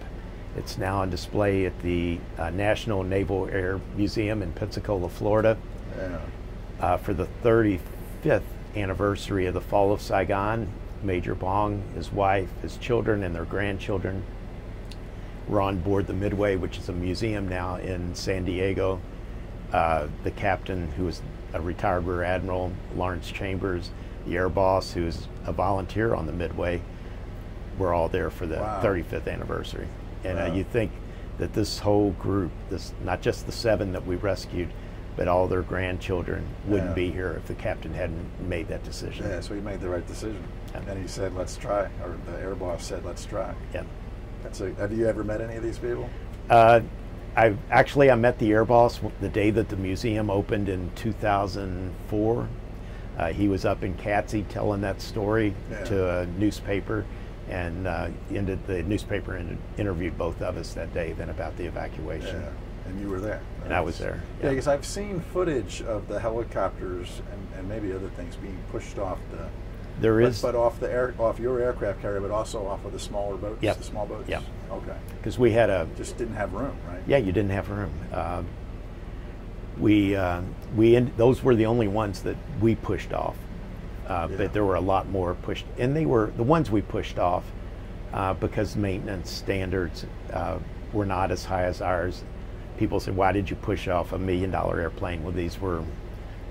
It's now on display at the uh, National Naval Air Museum in Pensacola, Florida yeah. uh, for the 35th anniversary of the fall of Saigon. Major Bong, his wife, his children, and their grandchildren were on board the Midway, which is a museum now in San Diego. Uh, the captain, who was a retired rear admiral, Lawrence Chambers, the air boss, who's a volunteer on the Midway, were all there for the Wow. 35th anniversary. And uh, you think that this whole group, this not just the seven that we rescued, but all their grandchildren wouldn't Yeah. be here if the captain hadn't made that decision. Yeah, so he made the right decision. Yeah. And he said, let's try. Or the air boss said, let's try. Yeah. Have you ever met any of these people? Uh, I actually I met the air boss the day that the museum opened in 2004. Uh, he was up in Catsy telling that story Yeah. to a newspaper, and uh, ended the newspaper in, interviewed both of us that day then about the evacuation. Yeah. And you were there. And I was there, Yeah, yeah. because I've seen footage of the helicopters and, and maybe other things being pushed off the. There but, is but off the air, off your aircraft carrier, but also off of the smaller boats. Yep. The small boats. Yep. Okay. because we had a Just didn't have room, right? Yeah, you didn't have room. Um, we uh, we en- those were the only ones that we pushed off, uh, Yeah. but there were a lot more pushed, and they were the ones we pushed off uh, because maintenance standards uh, were not as high as ours. People said, "Why did you push off a million dollar airplane?" Well, these were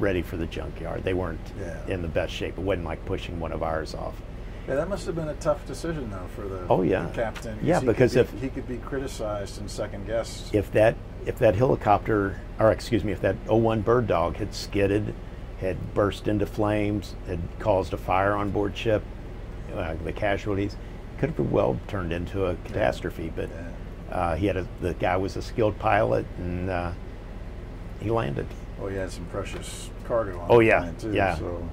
ready for the junkyard. They weren't Yeah. in the best shape. It wasn't like pushing one of ours off. Yeah, that must have been a tough decision though for the, Oh, yeah. the captain. Yeah, because be- if- he could be criticized and second guessed. if that if that helicopter or excuse me if that O1 bird dog had skidded had burst into flames had caused a fire on board ship uh, the casualties could have well turned into a catastrophe but Yeah. uh, he had a the guy was a skilled pilot and uh, he landed Well, he had some precious cargo on Oh, the yeah, plane too. yeah. So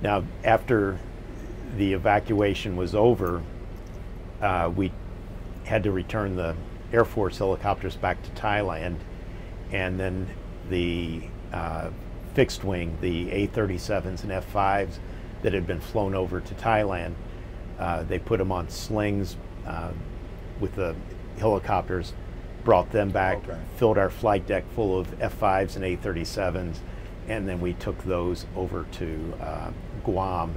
Now, after the evacuation was over, uh, we had to return the Air Force helicopters back to Thailand, and then the uh, fixed wing, the A-37s and F-5s that had been flown over to Thailand, uh, they put them on slings uh, with the helicopters, brought them back, Okay. filled our flight deck full of F-5s and A-37s, and then we took those over to uh, Guam,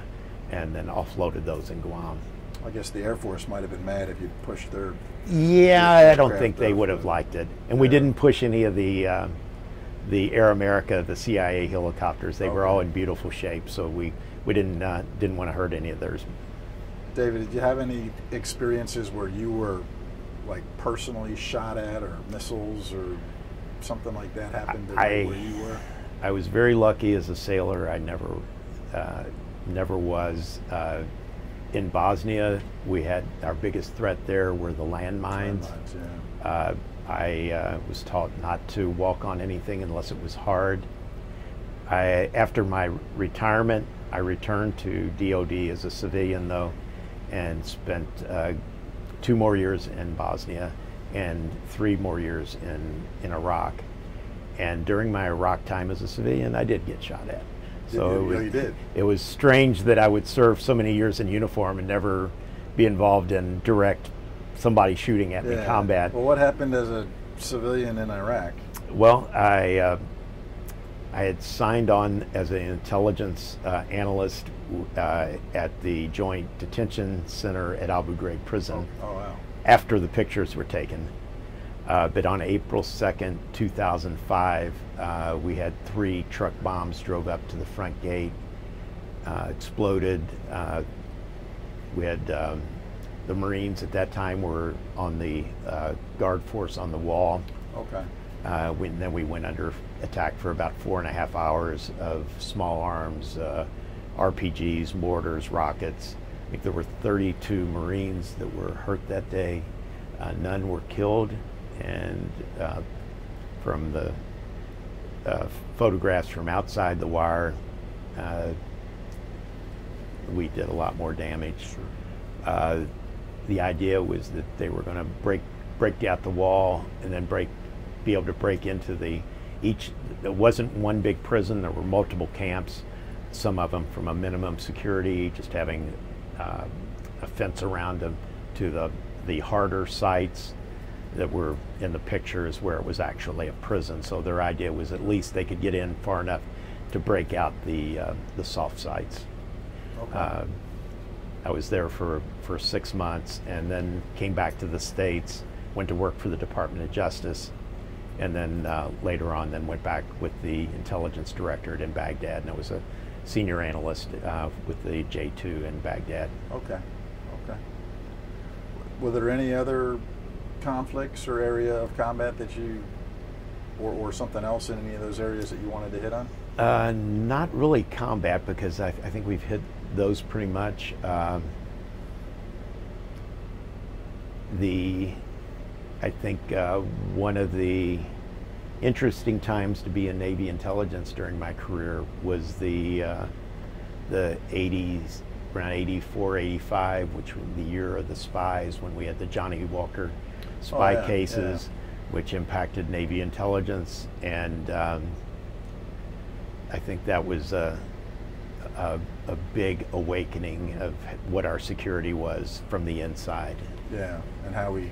and then offloaded those in Guam. I guess the Air Force might have been mad if you pushed their. Yeah, I don't think they would have liked it, and we didn't push any of the uh, the Air America, the CIA helicopters. They were all in beautiful shape, so we we didn't uh, didn't want to hurt any of theirs. David, did you have any experiences where you were like personally shot at, or missiles, or something like that happened to I- where you were? I was very lucky as a sailor. I never, uh, never was. Uh, in Bosnia, we had our biggest threat there were the landmines. Landmines, yeah. Uh, I uh, was taught not to walk on anything unless it was hard. I, after my retirement, I returned to DoD as a civilian, though, and spent uh, two more years in Bosnia and three more years in, in Iraq. And during my Iraq time as a civilian, I did get shot at. So you? it was, did. it was strange that I would serve so many years in uniform and never be involved in direct somebody shooting at me Yeah. combat. Well, what happened as a civilian in Iraq? Well, I uh, I had signed on as an intelligence uh, analyst uh, at the Joint Detention Center at Abu Ghraib Prison Oh wow. after the pictures were taken. Uh, but on April 2nd, 2005, uh, we had three truck bombs drove up to the front gate, uh, exploded. Uh, we had um, the Marines at that time were on the uh, guard force on the wall. Okay. Uh, we, then we went under attack for about four and a half hours of small arms, uh, RPGs, mortars, rockets. I think there were 32 Marines that were hurt that day. Uh, none were killed, and uh, from the uh, photographs from outside the wire, uh, we did a lot more damage. Sure. Uh, the idea was that they were going to break break out the wall and then break be able to break into the each there wasn't one big prison there were multiple camps some of them from a minimum security just having uh, a fence around them to the the harder sites that were in the pictures where it was actually a prison so their idea was at least they could get in far enough to break out the uh, the soft sites Okay. uh, I was there for, for six months and then came back to the States, went to work for the Department of Justice, and then uh, later on then went back with the intelligence directorate in Baghdad and I was a senior analyst uh, with the J2 in Baghdad. Okay, okay. Were there any other conflicts or area of combat that you, or, or something else in any of those areas that you wanted to hit on? Uh, not really combat because I, I think we've hit those pretty much. Um, the, I think uh, one of the interesting times to be in Navy intelligence during my career was the uh, the 80s, around 84, 85, which was the year of the spies when we had the Johnny Walker spy Oh, yeah, cases, which impacted Navy intelligence and. Um, I think that was a, a, a, big awakening of what our security was from the inside. Yeah, and how we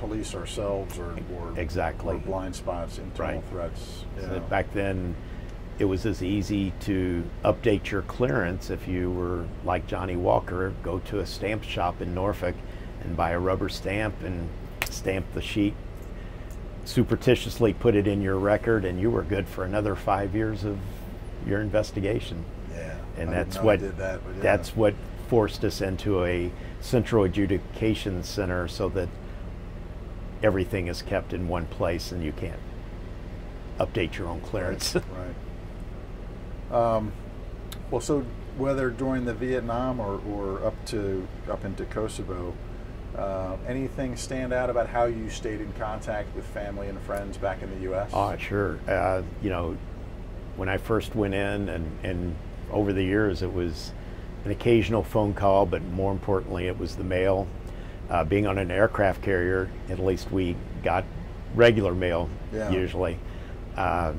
police ourselves or, or exactly or blind spots, internal Right. threats. So back then, it was as easy to update your clearance if you were like Johnny Walker, go to a stamp shop in Norfolk and buy a rubber stamp and stamp the sheet, superstitiously put it in your record, and you were good for another five years of your investigation. yeah, and I that's didn't know I what did that, but yeah. that's what forced us into a central adjudication center so that everything is kept in one place and you can't update your own clearance. right. Um, well, so whether during the Vietnam or, or up to up into Kosovo, uh, anything stand out about how you stayed in contact with family and friends back in the U.S.? Oh, sure. Uh, you know, when I first went in, and, and over the years, it was an occasional phone call, but more importantly, it was the mail. Uh, being on an aircraft carrier, at least we got regular mail Yeah. usually. Uh,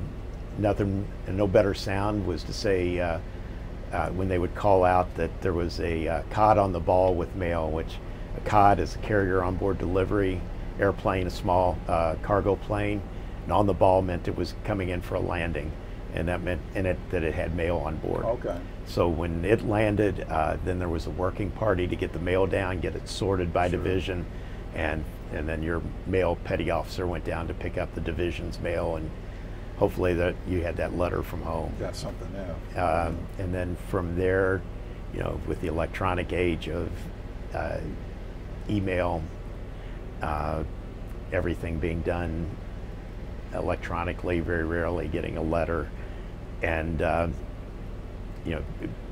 nothing, no better sound was to say uh, uh, when they would call out that there was a uh, cod on the ball with mail, which a cod is a carrier on board delivery airplane, a small uh, cargo plane, and on the ball meant it was coming in for a landing, and that meant in it that it had mail on board. Okay. So when it landed, uh, then there was a working party to get the mail down, get it sorted by Sure. division, and and then your mail petty officer went down to pick up the division's mail, and hopefully that you had that letter from home. Got something now. Um, and then from there, you know, with the electronic age of uh, email, uh, everything being done electronically, very rarely getting a letter, and uh, you know,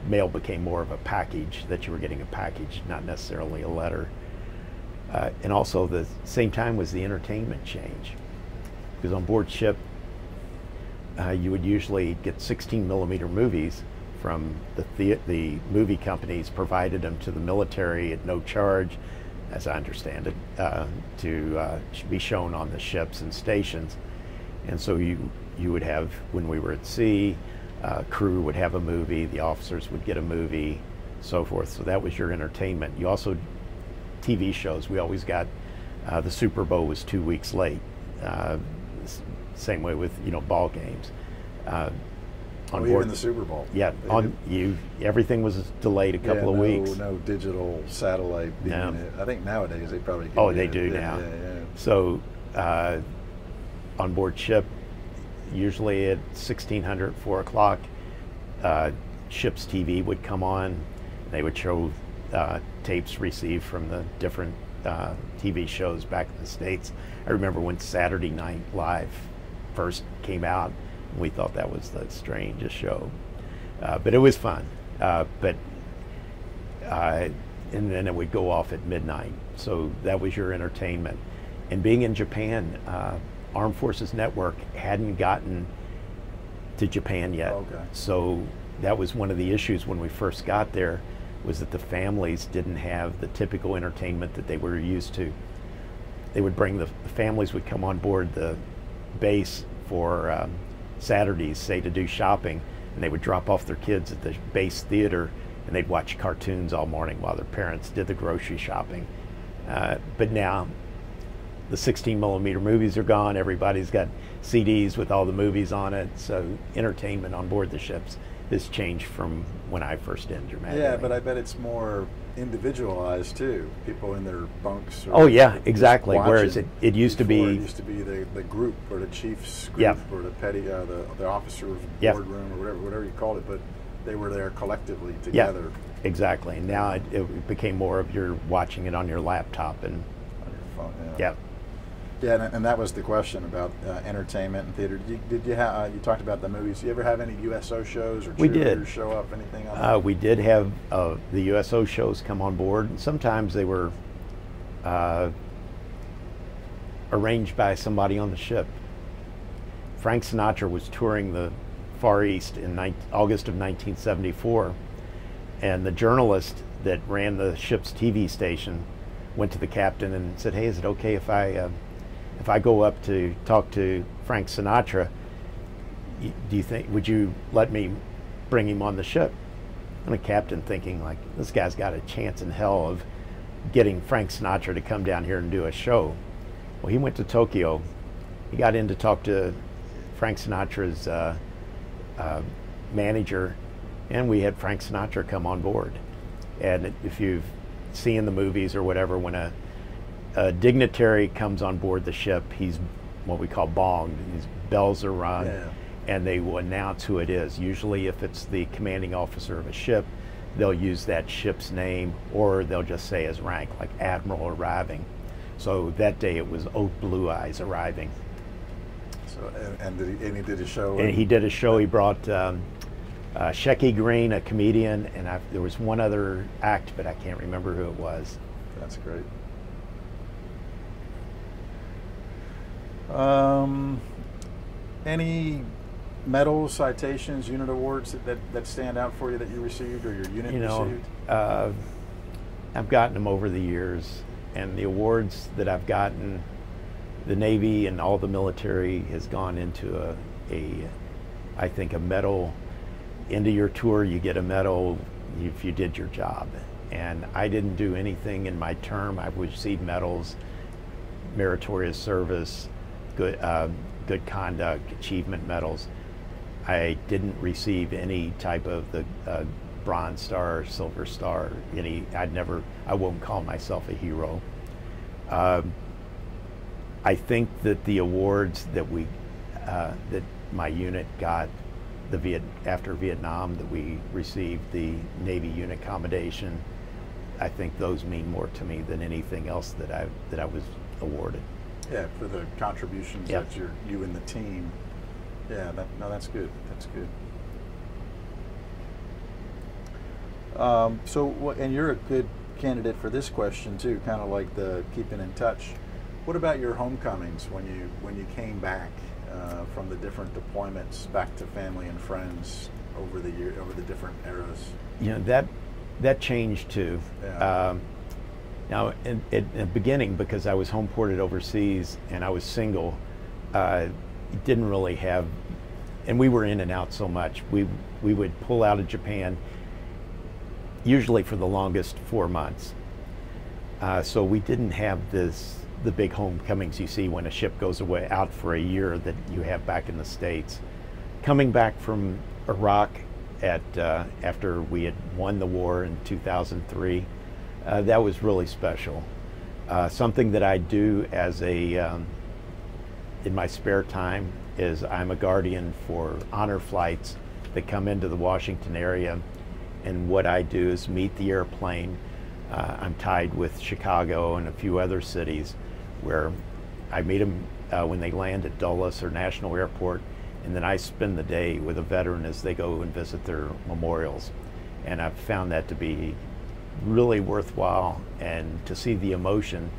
mail became more of a package that you were getting a package, not necessarily a letter. Uh, and also, the same time was the entertainment change, because on board ship, uh, you would usually get 16 millimeter movies from the, the the movie companies provided them to the military at no charge, as I understand it, uh, to uh, be shown on the ships and stations. And so you you would have when we were at sea, uh, crew would have a movie, the officers would get a movie, so forth. So that was your entertainment. You also TV shows. We always got uh, the Super Bowl was two weeks late. Uh, same way with you know ball games. Uh, on Oh, board, even the Super Bowl. yeah, on you everything was delayed a yeah, couple of no, weeks. No digital satellite. No. I think nowadays they probably. Oh, they do yeah, now. Yeah, yeah. So, uh, on board ship, usually at 1600, 4 o'clock, uh, ship's TV would come on. They would show uh, tapes received from the different uh, TV shows back in the States. I remember when Saturday Night Live first came out, we thought that was the strangest show. Uh, but it was fun. Uh, but uh, and then it would go off at midnight. So that was your entertainment. And being in Japan, Armed Forces Network hadn't gotten to Japan yet. Okay. So that was one of the issues when we first got there, was that the families didn't have the typical entertainment that they were used to. They would bring the, the families would come on board the base for um, Saturdays, say to do shopping, and they would drop off their kids at the base theater, and they'd watch cartoons all morning while their parents did the grocery shopping. Uh, but now the 16 millimeter movies are gone. Everybody's got CDs with all the movies on it. So entertainment on board the ships has changed from when I first entered. Yeah, but I bet it's more individualized too. People in their bunks. oh yeah, exactly. Whereas it, it used to be it used to be the, the group or the chief's group or the petty uh, the the officer's boardroom or whatever whatever you called it, but they were there collectively yeah, together exactly. And now it, it became more of you're watching it on your laptop and on your phone. yeah. Yeah, and, and that was the question about uh, entertainment and theater. Did you, did you have? Uh, you talked about the movies. Do you ever have any USO shows or We did. show up? Anything? On Uh, we did have uh, the USO shows come on board. And sometimes they were uh, arranged by somebody on the ship. Frank Sinatra was touring the Far East in August of 1974, and the journalist that ran the ship's TV station went to the captain and said, "Hey, is it okay if I uh, if I go up to talk to Frank Sinatra? Do you think would you let me bring him on the ship?" And a captain thinking like, "This guy's got a chance in hell of getting Frank Sinatra to come down here and do a show." Well, he went to Tokyo. He got in to talk to Frank Sinatra's uh, uh, manager, and we had Frank Sinatra come on board. And if you've seen the movies or whatever, when a, a dignitary comes on board the ship, he's what we call bonged. His bells are rung, Yeah. and they will announce who it is. Usually, if it's the commanding officer of a ship, they'll use that ship's name, or they'll just say his rank, like Admiral arriving. So that day it was Ol' Blue Eyes arriving. So and, and did he, and he did a show. And he did a show. He brought um, uh, Shecky Greene, a comedian, and I, there was one other act, but I can't remember who it was. That's great. Um, any medals, citations, unit awards that, that, that stand out for you that you received or your unit You know, received? uh, I've gotten them over the years, and the awards that I've gotten, the Navy and all the military has gone into a, a I think, a medal. Into your tour, you get a medal if you did your job. And I didn't do anything in my term. I received medals, meritorious service, good, uh, good conduct, achievement medals. I didn't receive any type of the uh, Bronze Star, or Silver Star. Any, I'd never. I won't call myself a hero. Um, I think that the awards that we, uh, that my unit got, the Viet after Vietnam that we received the Navy unit commendation. I think those mean more to me than anything else that I that I was awarded. Yeah, for the contributions Yeah. that you're, you and the team. Yeah, that, no, that's good. That's good. Um, so, and you're a good candidate for this question too, kind of like the keeping in touch. What about your homecomings when you when you came back uh, from the different deployments back to family and friends over the year over the different eras? you know that that changed too. Yeah. Um, now, in, in the beginning, because I was home ported overseas and I was single, uh, didn't really have, and we were in and out so much. We we would pull out of Japan, usually for the longest four months. Uh, so we didn't have this the big homecomings you see when a ship goes away out for a year that you have back in the states. Coming back from Iraq at uh, after we had won the war in 2003, uh, that was really special. Uh, something that I do as a um, in my spare time is I'm a guardian for honor flights that come into the Washington area, and what I do is meet the airplane. Uh, I'm tied with Chicago and a few other cities where I meet them uh, when they land at Dulles or National Airport, and then I spend the day with a veteran as they go and visit their memorials. And I've found that to be really worthwhile and to see the emotion,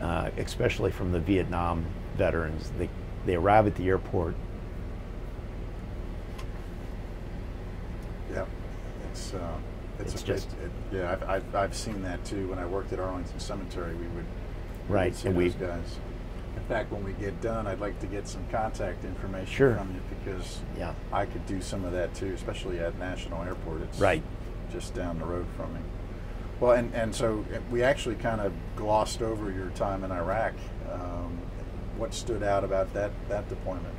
uh, especially from the Vietnam veterans. They, they arrive at the airport. Yeah, it's, uh, it's, it's a, just, it, yeah, I've, I've, I've, seen that too. When I worked at Arlington Cemetery, we would, right, see and those we, guys. In fact, when we get done, I'd like to get some contact information sure. from you because yeah. I could do some of that too, especially at National Airport. It's right. just down the road from me. Well, and, and so uh, we actually kind of glossed over your time in Iraq. Um, what stood out about that, that deployment?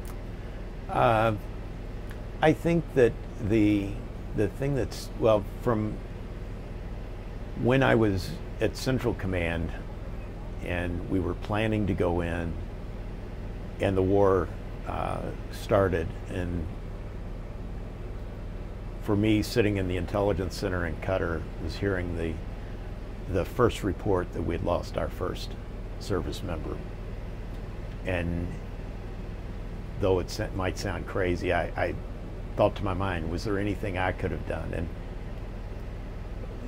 Uh, I think that the the thing that's well from when I was at Central Command and we were planning to go in, and the war uh, started, and for me, sitting in the intelligence center in Qatar, was hearing the the first report that we'd lost our first service member, and though it might sound crazy, I, I thought to my mind, was there anything I could have done? And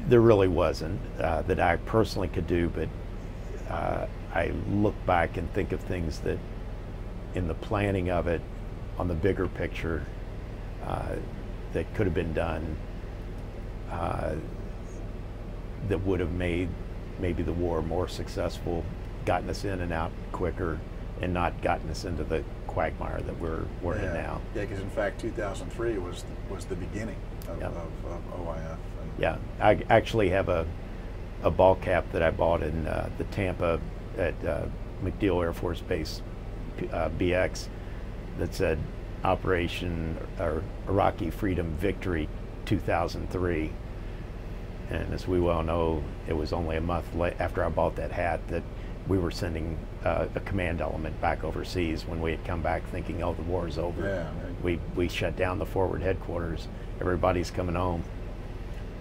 there really wasn't uh, that I personally could do, but uh, I look back and think of things that, in the planning of it, on the bigger picture, uh, that could have been done, uh, that would have made maybe the war more successful, gotten us in and out quicker, and not gotten us into the quagmire that we're we're yeah. in now. Yeah, because in fact, 2003 was was the beginning of, Yeah. of, of OIF. Yeah, I actually have a a ball cap that I bought in uh, the Tampa at uh, MacDill Air Force Base uh, BX that said Operation or Iraqi Freedom Victory 2003. And as we well know, it was only a month after I bought that hat that we were sending uh, a command element back overseas when we had come back thinking, oh, the war's over. Yeah, right. We, we shut down the forward headquarters. Everybody's coming home.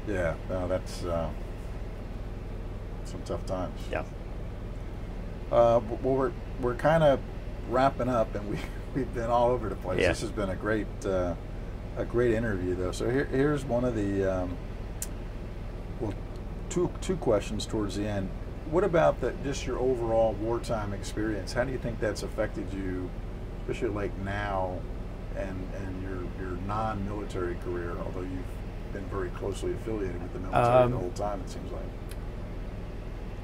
Yeah, no, that's uh, some tough times. Yeah. Uh, well, we're we're kind of wrapping up, and we *laughs* we've been all over the place. Yeah. This has been a great uh, a great interview, though. So here, here's one of the um, two two questions towards the end. What about the, just your overall wartime experience? How do you think that's affected you, especially like now, and and your your non-military career? Although you've been very closely affiliated with the military Um, the whole time, it seems like.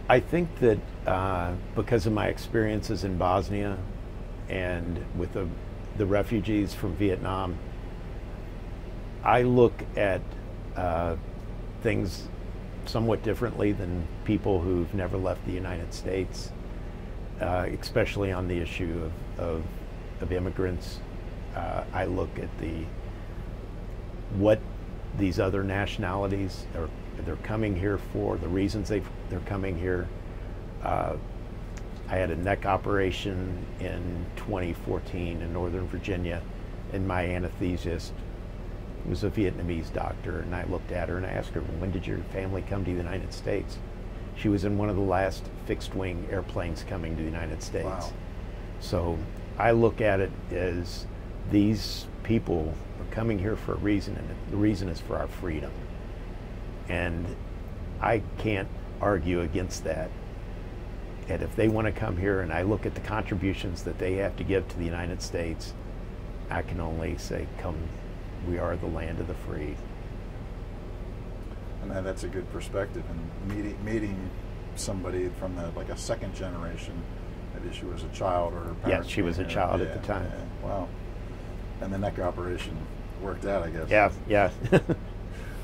I think that uh, because of my experiences in Bosnia and with the, the refugees from Vietnam, I look at uh, things somewhat differently than people who've never left the United States, uh, especially on the issue of, of, of immigrants. Uh, I look at the what these other nationalities are they're coming here for, the reasons they they're coming here. Uh, I had a neck operation in 2014 in Northern Virginia, and my anesthesist was a Vietnamese doctor, and I looked at her and I asked her, "When did your family come to the United States?" She was in one of the last fixed-wing airplanes coming to the United States. Wow. So I look at it as these people are coming here for a reason, and the reason is for our freedom. And I can't argue against that. And if they want to come here and I look at the contributions that they have to give to the United States, I can only say, come, we are the land of the free. And that- that's a good perspective. And meeting meeting somebody from the, like a second generation, maybe she was a child or her Yeah, she was a child at the time. yeah. Wow. And the neck operation worked out, I guess. Yeah, yeah. *laughs*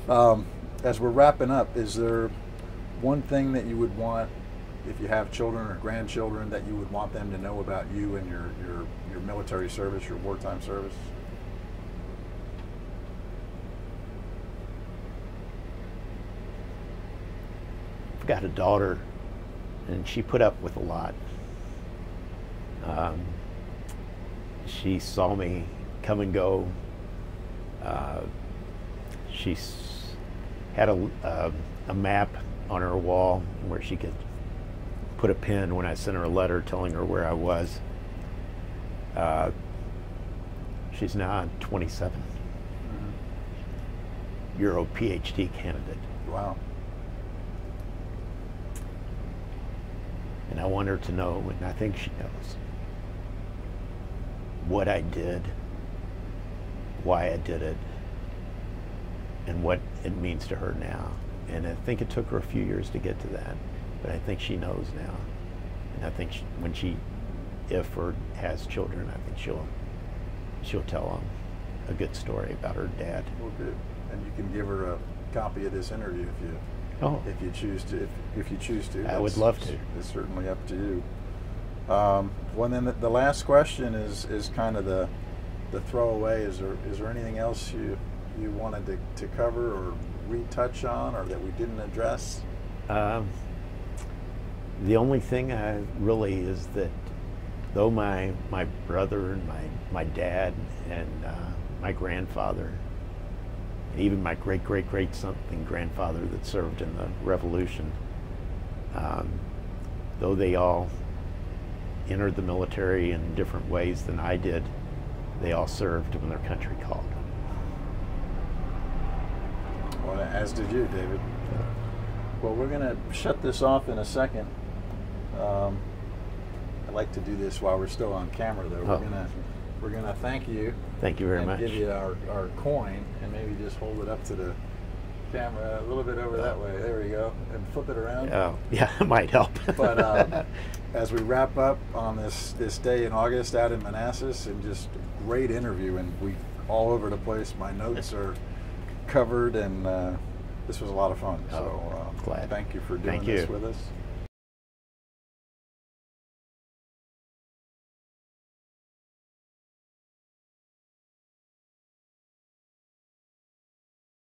Um, as we're wrapping up, is there one thing that you would want, if you have children or grandchildren, that you would want them to know about you and your your, your military service, your wartime service? I've got a daughter, and she put up with a lot. Um, she saw me come and go. Uh, she had a, uh, a map on her wall where she could put a pin when I sent her a letter telling her where I was. Uh, she's now 27, Euro PhD candidate. Wow. And I want her to know, and I think she knows, what I did, why I did it, and what it means to her now. And I think it took her a few years to get to that, but I think she knows now. And I think she, when she, if or has children, I think she'll she'll tell them a good story about her dad. Well, good. And you can give her a copy of this interview if you Oh, if you choose to. If, if you choose to, I would love to. It's certainly up to you. Um, well, then the, the last question is is kind of the the throwaway. Is there is there anything else you you wanted to, to cover or retouch on, or that we didn't address? Um, the only thing I really is that though my my brother and my my dad and uh, my grandfather, even my great great great something grandfather that served in the Revolution, um, though they all entered the military in different ways than I did, they all served when their country called. Well, as did you, David. Well, we're going to shut this off in a second. Um, I like to do this while we're still on camera, though. We're Oh. gonna we're gonna thank you Thank you very much. give you our, our coin, and maybe just hold it up to the camera a little bit over that way. There we go, and flip it around. Oh, *laughs* yeah, it might help. But *laughs* um, as we wrap up on this this day in August out in Manassas, and just great interview, and we all over the place. My notes are covered, and uh, this was a lot of fun. Oh, so uh, glad. thank you for doing Thank this you. with us.